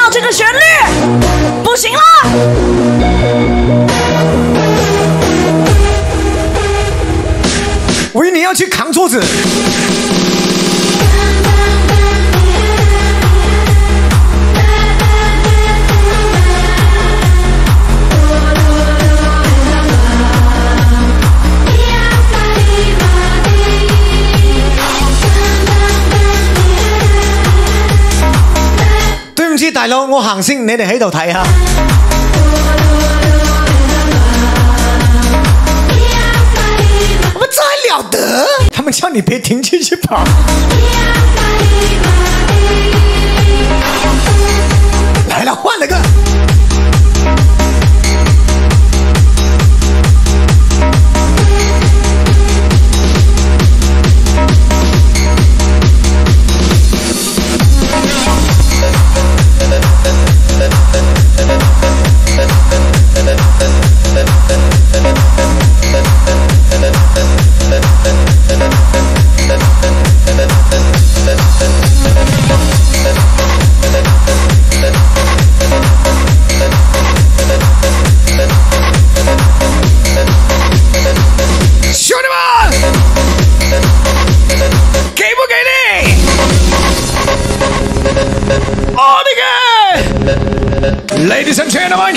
到这个旋律，不行了。维尼要去扛桌子，佬，我行先，你哋喺度睇下。我们再了得，他们叫你别停进去跑。Ladies and gentlemen!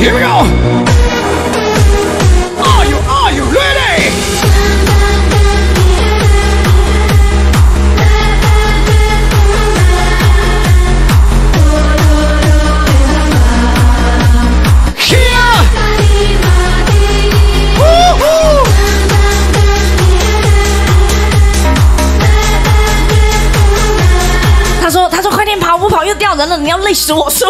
Here we go! 要累死我是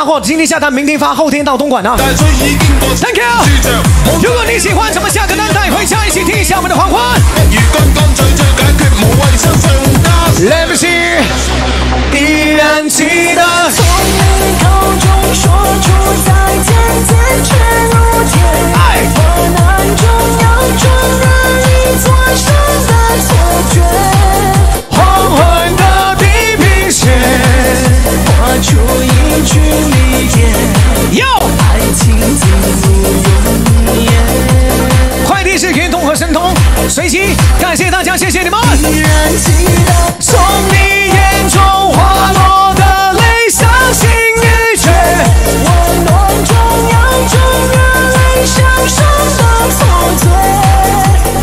从深圳發貨，今天下单，明天发，后天到东莞啊。Thank you 如果你喜欢，咱们下个单带回家，一起听一下我们的黄昏。Let me see，依然记得。从你口中说出再见，坚决如铁。随机，感谢大家，谢谢你们。依然记得從你眼中滑落的泪，伤心欲绝。温暖中要中热泪相守的错觉，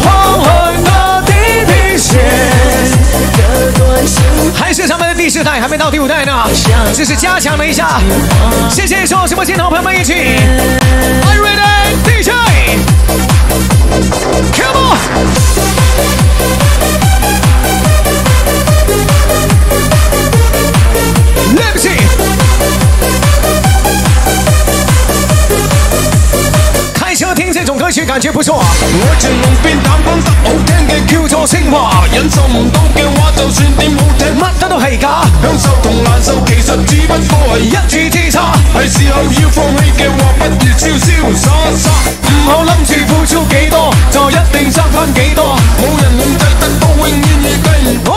黄昏的地平線。这段心还是咱们的第四代，还没到第五代呢，只是加强了一下。谢谢所有直播间的好朋友们一起。Are you Let's see。开车听这种歌曲感觉不错。我只能变打工边好听的 Q 做升华，忍受唔到嘅话，就算点好听，乜都都系假。享受同难受其实只不过系一字之差，系时候要放弃嘅话，不如潇潇洒洒。我谂住付出几多，就一定争翻几多，冇人控制得到，永远亦系我。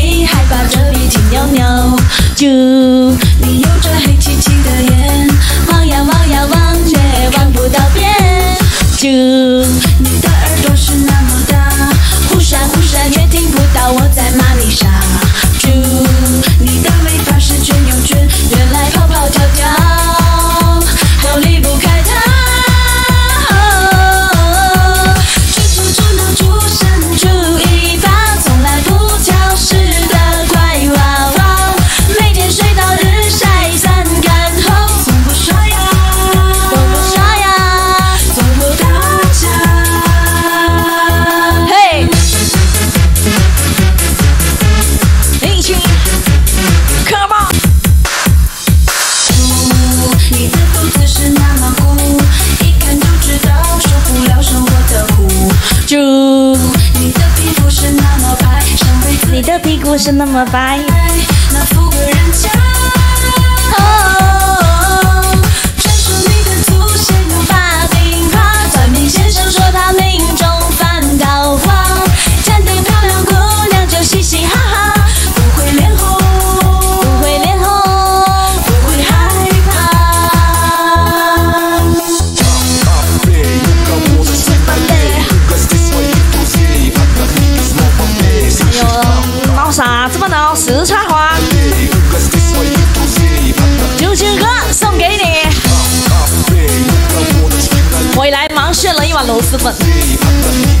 你害怕这里静悄悄。就你有着黑漆漆的眼，望呀望呀望，却望不到边。就你的耳朵是那么大，忽闪忽闪，却听不到我在骂你傻。屁股是那么白。那 faço, faço.